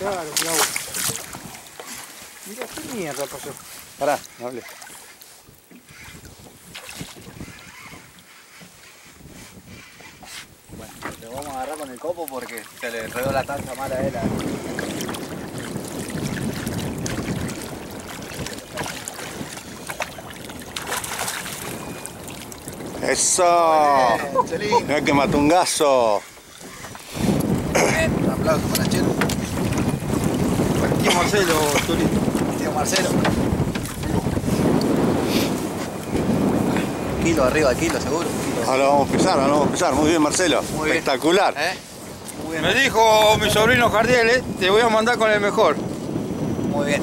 Claro, mira vos. Mira qué mierda pasó. Pará, no hables. Bueno, lo vamos a agarrar con el copo porque se le enredó la tanza mala a él. ¡Eso! Mira que matungazo. Bien, un aplauso para Marcelo, Tuli. Tío Marcelo. Kilo arriba, kilo seguro. Kilo. Ahora vamos a empezar, ahora vamos a empezar. Muy bien, Marcelo. Muy bien. Espectacular. ¿Eh? Muy bien, Me dijo mi sobrino Jardiel, eh, te voy a mandar con el mejor. muy bien.